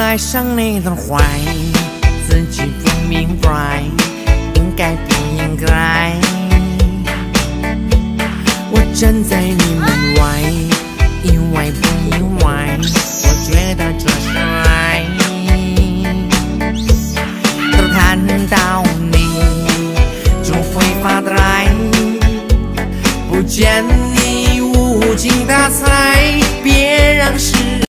爱上你的坏，自己不明白，应该不应该？我站在你门外，意外不意外？我觉得这是爱。都看到你就会发呆，不见你无精打采。